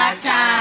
time.